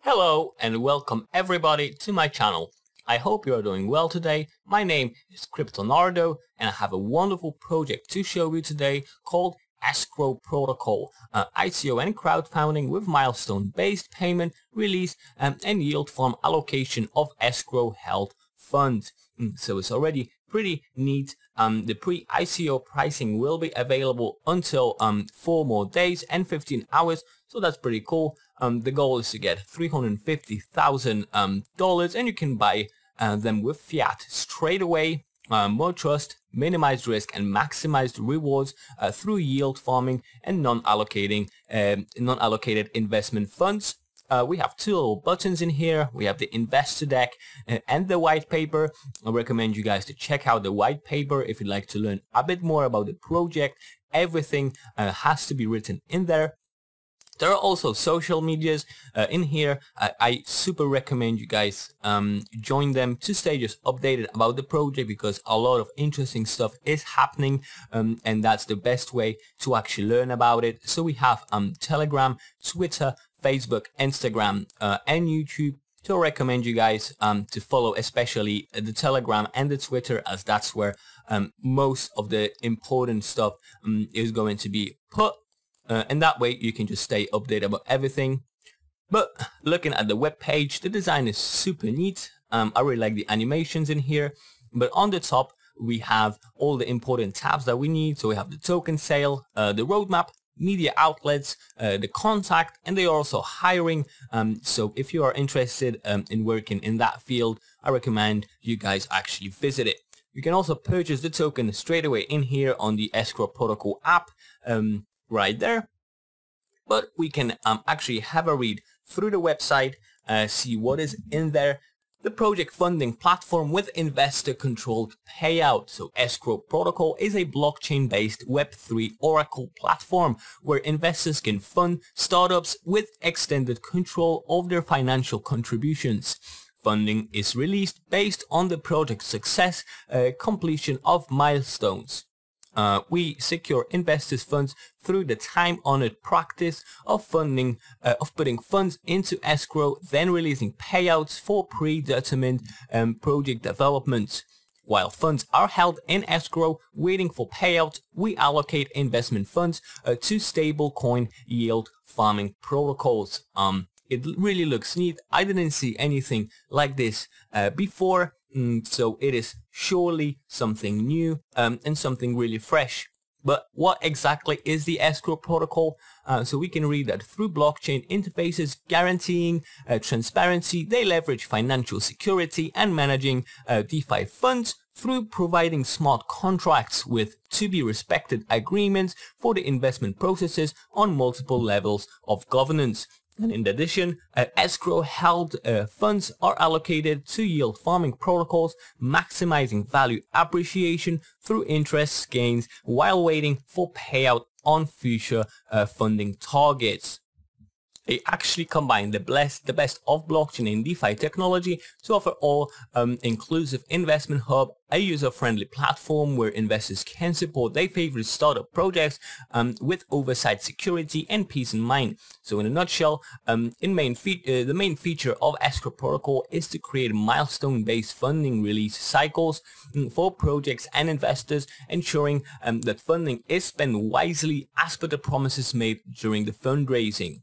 Hello and welcome everybody to my channel. I hope you are doing well today. My name is Cryptonardo and I have a wonderful project to show you today called escrow protocol, uh, ICO and crowdfunding with milestone-based payment, release um, and yield farm allocation of escrow held funds. Mm, so it's already pretty neat. Um, the pre-ICO pricing will be available until um, 4 more days and 15 hours, so that's pretty cool. Um, the goal is to get $350,000 um, and you can buy uh, them with fiat straight away. Uh, more trust, minimized risk and maximized rewards uh, through yield farming and non-allocating um, non-allocated investment funds. Uh, we have two little buttons in here. We have the investor deck uh, and the white paper. I recommend you guys to check out the white paper if you'd like to learn a bit more about the project. Everything uh, has to be written in there. There are also social medias uh, in here. I, I, super recommend you guys um, join them to stay just updated about the project because a lot of interesting stuff is happening um, and that's the best way to actually learn about it. So we have um, Telegram, Twitter, Facebook, Instagram uh, and YouTube. So I recommend you guys um, to follow especially the Telegram and the Twitter as that's where um, most of the important stuff um, is going to be put uh, and that way you can just stay updated about everything. But looking at the web page, the design is super neat. Um, I really like the animations in here. But on the top, we have all the important tabs that we need. So we have the token sale, uh, the roadmap, media outlets, uh, the contact, and they are also hiring. Um, so if you are interested um, in working in that field, I recommend you guys actually visit it. You can also purchase the token straight away in here on the Escrow Protocol app. Um, right there. But we can um, actually have a read through the website, uh, see what is in there. The project funding platform with investor-controlled payout. So Escrow Protocol is a blockchain-based Web3 Oracle platform where investors can fund startups with extended control of their financial contributions. Funding is released based on the project's success, uh, completion of milestones. Uh, we secure investors' funds through the time-honored practice of funding, uh, of putting funds into escrow, then releasing payouts for predetermined um, project developments. While funds are held in escrow waiting for payout, we allocate investment funds uh, to stablecoin yield farming protocols. Um, it really looks neat. I didn't see anything like this uh, before Mm, so it is surely something new um, and something really fresh. But what exactly is the escrow protocol? Uh, so we can read that through blockchain interfaces guaranteeing uh, transparency, they leverage financial security and managing uh, DeFi funds through providing smart contracts with to-be respected agreements for the investment processes on multiple levels of governance. And in addition, uh, escrow held uh, funds are allocated to yield farming protocols, maximizing value appreciation through interest gains while waiting for payout on future uh, funding targets. They actually combine the best, the best of blockchain and DeFi technology to offer all um, inclusive investment hub, a user-friendly platform where investors can support their favorite startup projects um, with oversight security and peace in mind. So in a nutshell, um, in main uh, the main feature of Escrow Protocol is to create milestone-based funding release cycles mm, for projects and investors, ensuring um, that funding is spent wisely as per the promises made during the fundraising.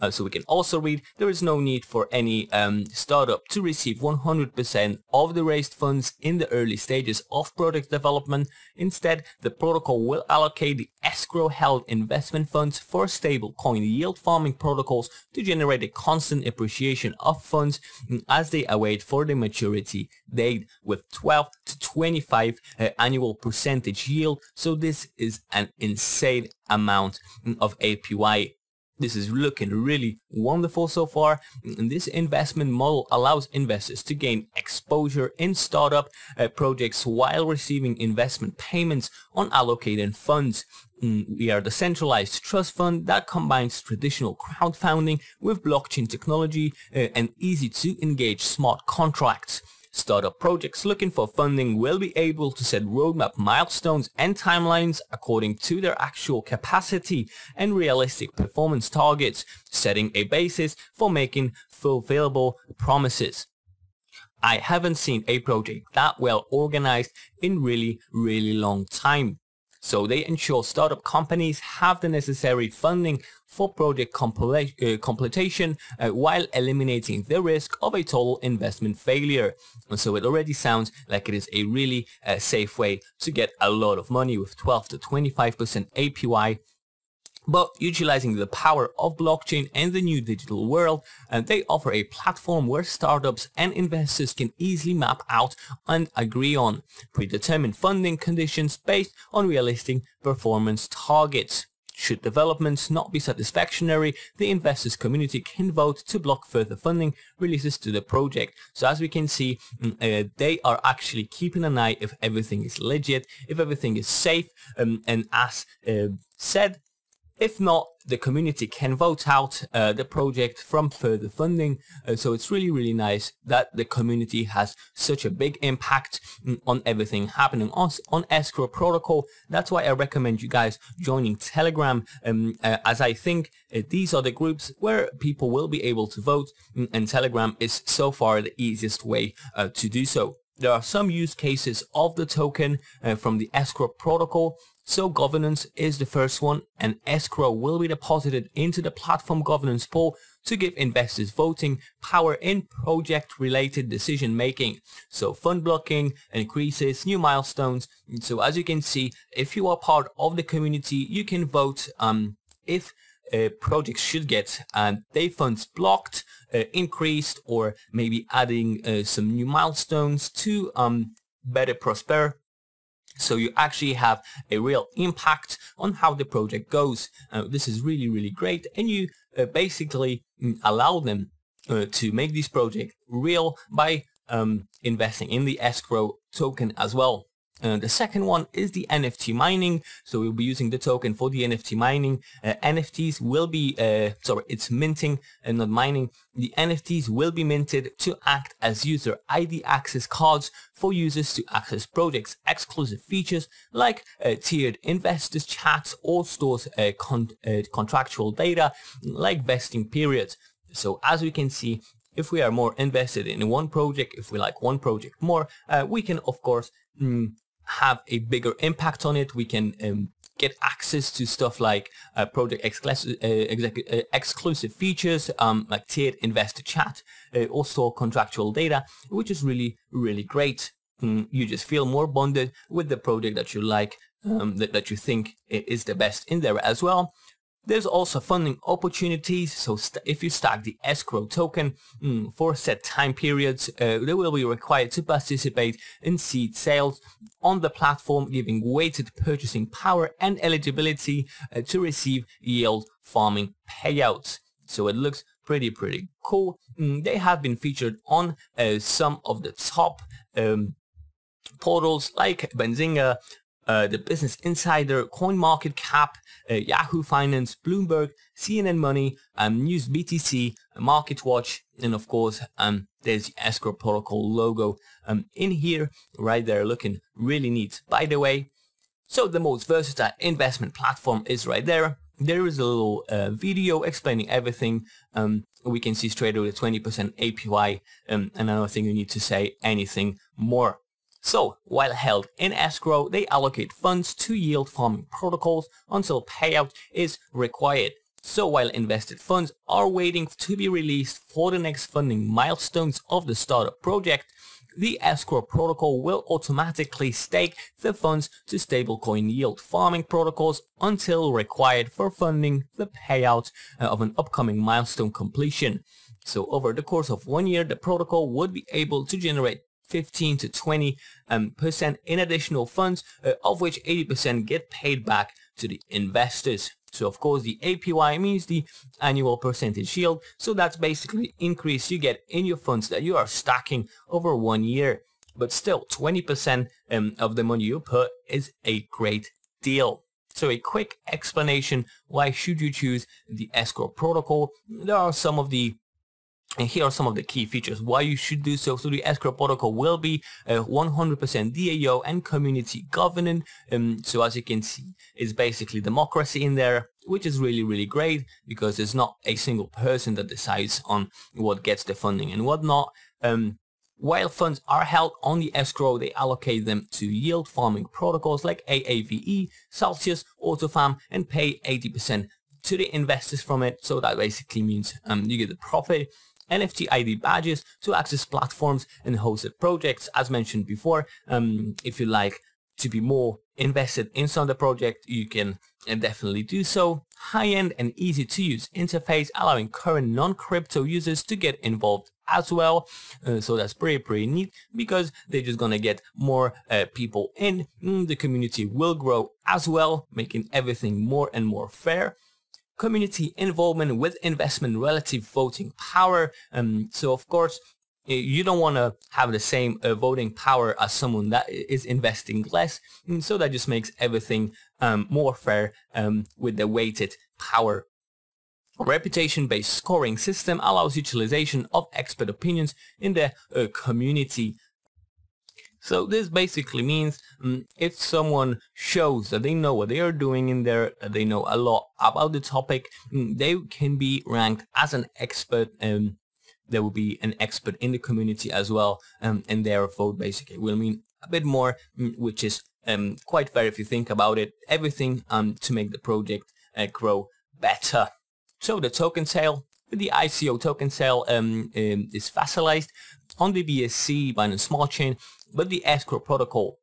Uh, so we can also read there is no need for any um, startup to receive 100% of the raised funds in the early stages of product development. Instead, the protocol will allocate the escrow held investment funds for stable coin yield farming protocols to generate a constant appreciation of funds as they await for the maturity date with 12 to 25 uh, annual percentage yield. So this is an insane amount of APY this is looking really wonderful so far. And this investment model allows investors to gain exposure in startup uh, projects while receiving investment payments on allocated funds. Mm, we are the centralized trust fund that combines traditional crowdfunding with blockchain technology uh, and easy to engage smart contracts. Startup projects looking for funding will be able to set roadmap milestones and timelines according to their actual capacity and realistic performance targets, setting a basis for making fulfillable promises. I haven't seen a project that well organized in really, really long time. So they ensure startup companies have the necessary funding for project uh, completion uh, while eliminating the risk of a total investment failure. And so it already sounds like it is a really uh, safe way to get a lot of money with 12 to 25% APY but utilizing the power of blockchain and the new digital world, and they offer a platform where startups and investors can easily map out and agree on predetermined funding conditions based on realistic performance targets. Should developments not be satisfactory, the investors community can vote to block further funding releases to the project. So as we can see, mm, uh, they are actually keeping an eye if everything is legit, if everything is safe, um, and as uh, said, if not, the community can vote out uh, the project from further funding. Uh, so it's really, really nice that the community has such a big impact mm, on everything happening on, on escrow protocol. That's why I recommend you guys joining Telegram um, uh, as I think uh, these are the groups where people will be able to vote mm, and Telegram is so far the easiest way uh, to do so. There are some use cases of the token uh, from the escrow protocol so governance is the first one and escrow will be deposited into the platform governance pool to give investors voting power in project related decision making. So fund blocking increases new milestones. So as you can see, if you are part of the community, you can vote um, if uh, projects should get and they funds blocked, uh, increased, or maybe adding uh, some new milestones to um, better prosper so you actually have a real impact on how the project goes. Uh, this is really, really great. And you uh, basically mm, allow them uh, to make this project real by um, investing in the escrow token as well. Uh, the second one is the NFT mining. So we'll be using the token for the NFT mining. Uh, NFTs will be, uh, sorry, it's minting and not mining. The NFTs will be minted to act as user ID access cards for users to access projects' exclusive features like uh, tiered investors chats or stores uh, con uh, contractual data like vesting periods. So as we can see, if we are more invested in one project, if we like one project more, we can of course mm, have a bigger impact on it. We can um, get access to stuff like uh, project exclusive, uh, uh, exclusive features, um, like tiered investor chat, uh, also contractual data, which is really, really great. Mm, you just feel more bonded with the project that you like, um, that, that you think is the best in there as well. There's also funding opportunities, so if you stack the escrow token mm, for set time periods, uh, they will be required to participate in seed sales on the platform, giving weighted purchasing power and eligibility uh, to receive yield farming payouts. So it looks pretty, pretty cool. Mm, they have been featured on uh, some of the top um, portals like Benzinga, uh, the Business Insider, CoinMarketCap, uh, Yahoo Finance, Bloomberg, CNN Money, um, News BTC, MarketWatch, and of course, um, there's the Escrow Protocol logo um, in here, right there, looking really neat. By the way, so the most versatile investment platform is right there. There is a little uh, video explaining everything. Um, we can see straight away the 20% APY, um, and I don't think you need to say anything more. So, while held in escrow, they allocate funds to yield farming protocols until payout is required. So while invested funds are waiting to be released for the next funding milestones of the startup project, the escrow protocol will automatically stake the funds to stablecoin yield farming protocols until required for funding the payout uh, of an upcoming milestone completion. So over the course of one year, the protocol would be able to generate 15 to 20 um, percent in additional funds, uh, of which 80% get paid back to the investors. So of course the APY means the annual percentage yield. So that's basically increase you get in your funds that you are stacking over one year. But still 20% um, of the money you put is a great deal. So a quick explanation why should you choose the escrow protocol. There are some of the and here are some of the key features why you should do so. So the escrow protocol will be 100% DAO and community governance. Um, so as you can see, it's basically democracy in there, which is really, really great because there's not a single person that decides on what gets the funding and whatnot. Um, while funds are held on the escrow, they allocate them to yield farming protocols like AAVE, Celsius, AutoFarm, and pay 80% to the investors from it. So that basically means um, you get the profit NFT ID badges to access platforms and hosted projects. As mentioned before, um, if you like to be more invested in some of the project, you can definitely do so. High-end and easy to use interface allowing current non-crypto users to get involved as well. Uh, so that's pretty, pretty neat because they're just gonna get more uh, people in. Mm, the community will grow as well, making everything more and more fair community involvement with investment relative voting power. Um, so of course, you don't want to have the same uh, voting power as someone that is investing less. And so that just makes everything um, more fair um, with the weighted power. Reputation-based scoring system allows utilization of expert opinions in the uh, community so this basically means um, if someone shows that they know what they are doing in there, they know a lot about the topic, um, they can be ranked as an expert um, there will be an expert in the community as well um, and their vote basically will mean a bit more, mm, which is um, quite fair if you think about it. Everything um, to make the project uh, grow better. So the token sale, the ICO token sale um, um, is facilized on the BSC by Binance Smart Chain but the escrow protocol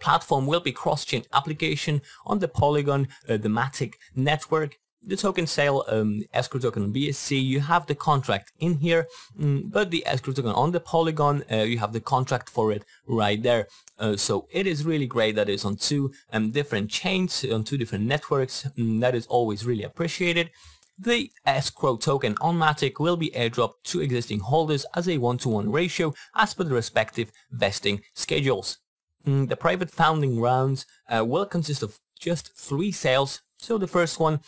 platform will be cross-chain application on the Polygon, uh, the Matic network. The token sale, um, escrow token on BSC, you have the contract in here, um, but the escrow token on the Polygon, uh, you have the contract for it right there. Uh, so it is really great that it's on two um, different chains, on two different networks. Um, that is always really appreciated. The escrow token on Matic will be airdropped to existing holders as a one-to-one -one ratio as per the respective vesting schedules. Mm, the private founding rounds uh, will consist of just three sales. So the first one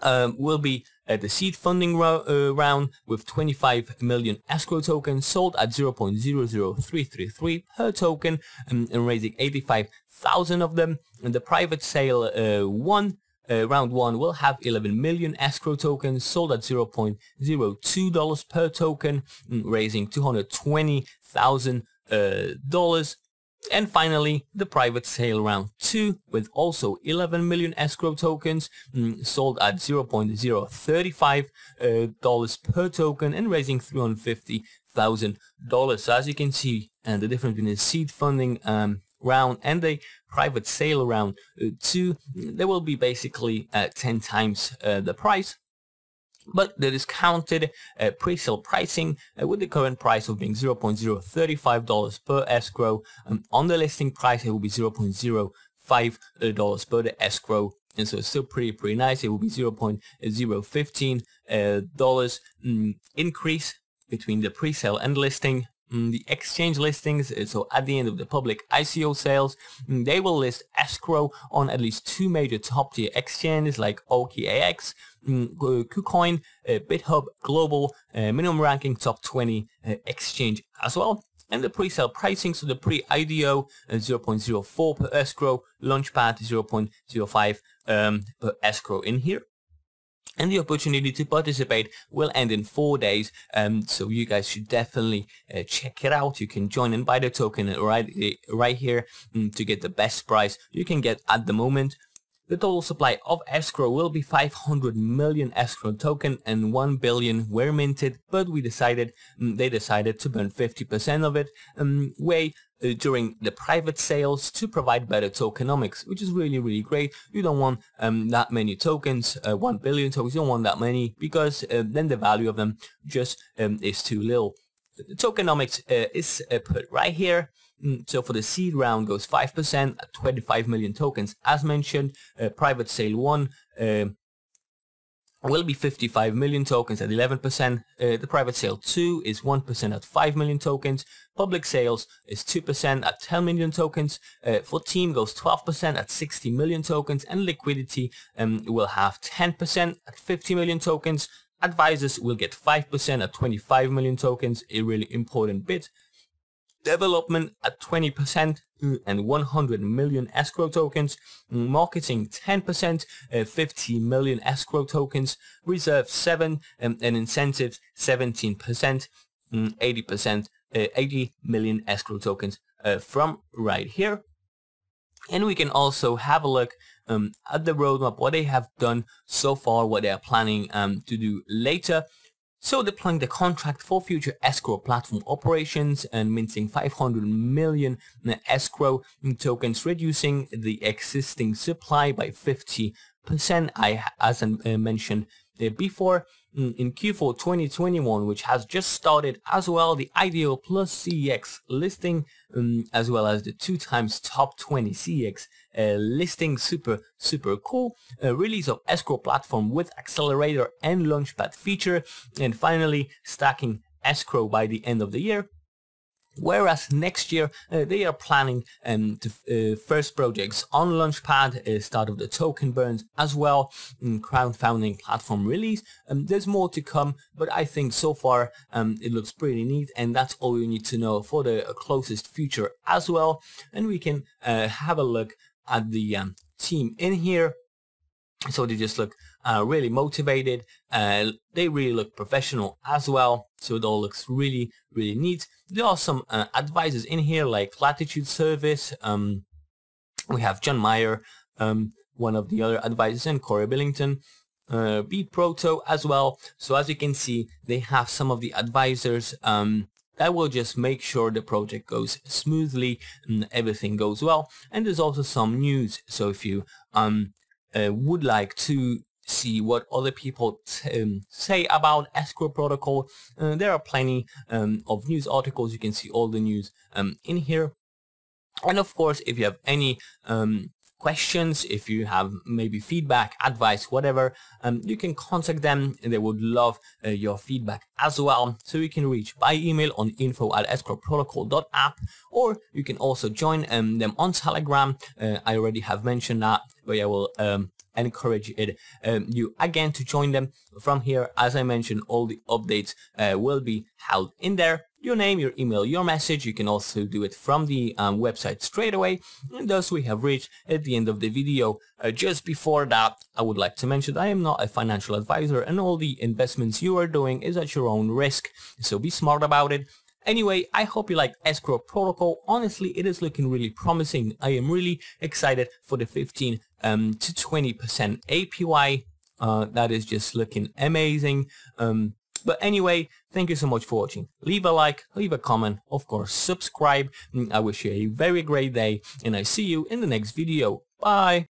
um, will be uh, the seed funding uh, round with 25 million escrow tokens sold at 0.00333 per token um, and raising 85,000 of them. And the private sale uh, one uh, round 1 will have 11 million escrow tokens sold at $0.02 per token, mm, raising $220,000. Uh, and finally, the private sale round 2 with also 11 million escrow tokens mm, sold at $0.035 uh, per token and raising $350,000. So as you can see, and the difference between seed funding um, round and a private sale round uh, 2, there will be basically uh, 10 times uh, the price but the discounted uh, pre-sale pricing uh, with the current price of being $0.035 per escrow. Um, on the listing price, it will be $0.05 per the escrow. And so it's still pretty, pretty nice. It will be $0.015 uh, mm, increase between the pre-sale and listing the exchange listings, uh, so at the end of the public ICO sales, mm, they will list escrow on at least two major top tier exchanges like OKEX, mm, KuCoin, uh, Bithumb Global, uh, minimum ranking top 20 exchange as well. And the pre-sale pricing, so the pre-IDO 0.04 per escrow, Launchpad 0.05 um, per escrow in here and the opportunity to participate will end in four days um, so you guys should definitely uh, check it out. You can join and buy the token right right here um, to get the best price you can get at the moment the total supply of escrow will be 500 million escrow token and 1 billion were minted, but we decided, um, they decided to burn 50% of it um, way uh, during the private sales to provide better tokenomics, which is really, really great. You don't want um, that many tokens, uh, 1 billion tokens, you don't want that many because uh, then the value of them just um, is too little. The tokenomics uh, is uh, put right here. Mm, so for the seed round goes 5% at 25 million tokens as mentioned. Uh, private sale 1 will be 55 million tokens at 11%. Uh, the private sale 2 is 1% at 5 million tokens. Public sales is 2% at 10 million tokens. Uh, for team goes 12% at 60 million tokens and liquidity um, will have 10% at 50 million tokens. advisors will get 5% at 25 million tokens, a really important bit. Development at 20% uh, and 100 million escrow tokens. Marketing 10%, uh, 50 million escrow tokens. Reserve 7 um, and incentives 17%, 80%, uh, 80 million escrow tokens uh, from right here. And we can also have a look um, at the roadmap, what they have done so far, what they are planning um, to do later. So deploying the contract for future escrow platform operations and minting 500 million escrow tokens, reducing the existing supply by 50%. I, as I mentioned uh, before, mm, in Q4 2021, which has just started as well, the IDO plus CEX listing, um, as well as the two times top 20 CEX listing, super, super cool. Uh, release of escrow platform with accelerator and launchpad feature, and finally stacking escrow by the end of the year. Whereas next year uh, they are planning um, to, uh, first projects on Launchpad, uh, start of the token burns as well, crowdfunding platform release. Um, there's more to come, but I think so far um, it looks pretty neat, and that's all you need to know for the closest future as well. And we can uh, have a look at the um, team in here. So they just look uh, really motivated. Uh, they really look professional as well. So it all looks really, really neat. There are some uh, advisors in here like Latitude Service. Um, we have John Meyer, um, one of the other advisors, and Corey Billington. Uh, B Proto as well. So as you can see, they have some of the advisors um, that will just make sure the project goes smoothly and everything goes well. And there's also some news. So if you um, uh, would like to see what other people um, say about escrow protocol. Uh, there are plenty um, of news articles. You can see all the news um, in here. And of course, if you have any um, questions, if you have maybe feedback, advice, whatever, um, you can contact them and they would love uh, your feedback as well. So you can reach by email on info at escrowprotocol.app or you can also join um, them on Telegram. Uh, I already have mentioned that, but I will um, encourage it um, you again to join them from here as I mentioned all the updates uh, will be held in there your name, your email, your message. You can also do it from the um, website straight away. And thus we have reached at the end of the video. Uh, just before that, I would like to mention I am not a financial advisor and all the investments you are doing is at your own risk. So be smart about it. Anyway, I hope you like Escrow Protocol. Honestly, it is looking really promising. I am really excited for the 15 um, to 20% APY. Uh, that is just looking amazing. Um, but anyway, thank you so much for watching. Leave a like, leave a comment, of course subscribe. I wish you a very great day and I see you in the next video. Bye!